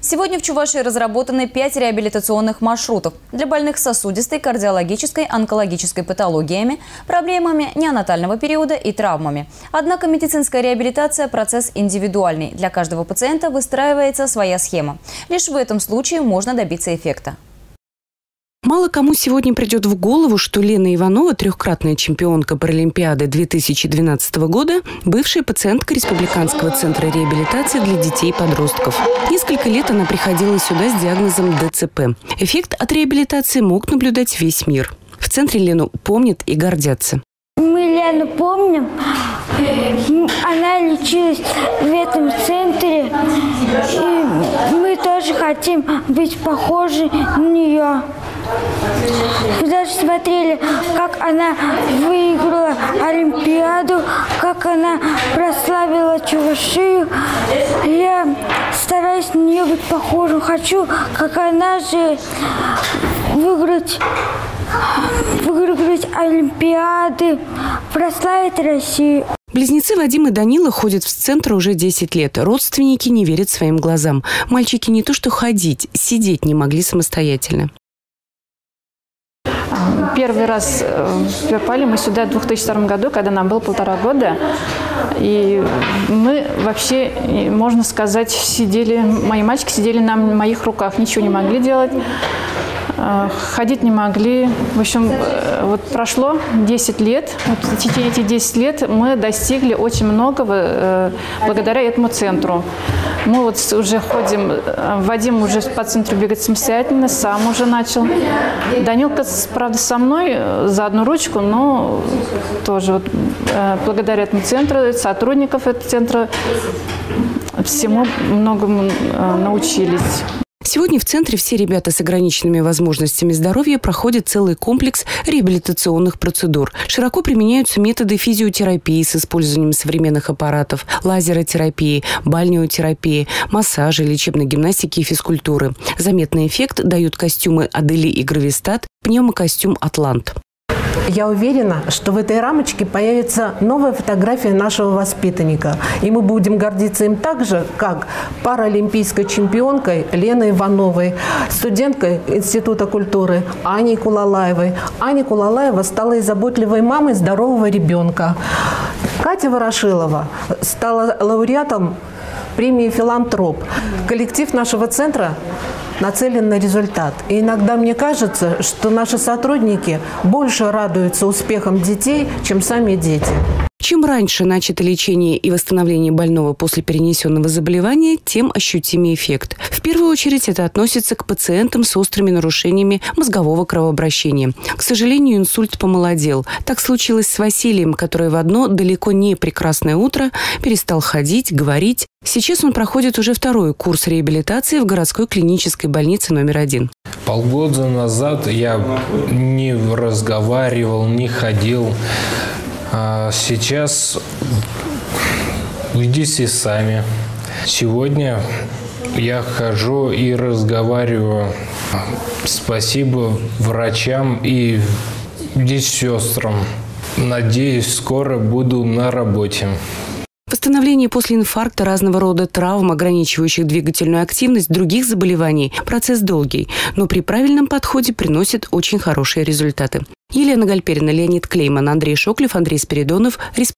Сегодня в Чувашии разработаны пять реабилитационных маршрутов для больных сосудистой, кардиологической, онкологической патологиями, проблемами неонатального периода и травмами. Однако медицинская реабилитация – процесс индивидуальный. Для каждого пациента выстраивается своя схема. Лишь в этом случае можно добиться эффекта. Мало кому сегодня придет в голову, что Лена Иванова, трехкратная чемпионка Паралимпиады 2012 года, бывшая пациентка Республиканского центра реабилитации для детей и подростков. Несколько лет она приходила сюда с диагнозом ДЦП. Эффект от реабилитации мог наблюдать весь мир. В центре Лену помнят и гордятся. Мы Лену помним. Она лечилась в этом центре. И мы тоже хотим быть похожи на нее. Вы даже смотрели, как она выиграла Олимпиаду, как она прославила Чувашию. Я стараюсь на нее быть похожим. Хочу, как она же, выиграть выиграть Олимпиады, прославить Россию. Близнецы Вадим и Данила ходят в центр уже 10 лет. Родственники не верят своим глазам. Мальчики не то что ходить, сидеть не могли самостоятельно. Первый раз э, попали мы сюда в 2002 году, когда нам было полтора года. И мы вообще, можно сказать, сидели, мои мальчики сидели на моих руках, ничего не могли делать. Э, ходить не могли. В общем, э, вот прошло 10 лет. Вот в течение этих 10 лет мы достигли очень многого благодаря этому центру. Мы вот уже ходим, Вадим уже по центру бегать самостоятельно, сам уже начал. Данилка, правда, со мной за одну ручку, но тоже вот благодаря этому центру, сотрудников этого центра всему многому научились. Сегодня в центре все ребята с ограниченными возможностями здоровья проходят целый комплекс реабилитационных процедур. Широко применяются методы физиотерапии с использованием современных аппаратов, лазеротерапии, бальнеотерапии, массажа, лечебной гимнастики и физкультуры. Заметный эффект дают костюмы Адели и Гравистат, пневмокостюм «Атлант». Я уверена, что в этой рамочке появится новая фотография нашего воспитанника. И мы будем гордиться им так же, как паралимпийской чемпионкой Леной Ивановой, студенткой Института культуры Аней Кулалаевой. Аня Кулалаева стала и заботливой мамой здорового ребенка. Катя Ворошилова стала лауреатом премии «Филантроп». Коллектив нашего центра нацелен на результат. И иногда мне кажется, что наши сотрудники больше радуются успехам детей, чем сами дети. Чем раньше начато лечение и восстановление больного после перенесенного заболевания, тем ощутимее эффект. В первую очередь это относится к пациентам с острыми нарушениями мозгового кровообращения. К сожалению, инсульт помолодел. Так случилось с Василием, который в одно далеко не прекрасное утро перестал ходить, говорить. Сейчас он проходит уже второй курс реабилитации в городской клинической больнице номер один. Полгода назад я не разговаривал, не ходил. А сейчас идите сами. Сегодня я хожу и разговариваю. Спасибо врачам и сестрам. Надеюсь, скоро буду на работе. Восстановление после инфаркта, разного рода травм, ограничивающих двигательную активность, других заболеваний – процесс долгий, но при правильном подходе приносит очень хорошие результаты. Елена Гальперина, Леонид Клейман, Андрей Шоклев, Андрей Спиридонов,